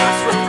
That's right.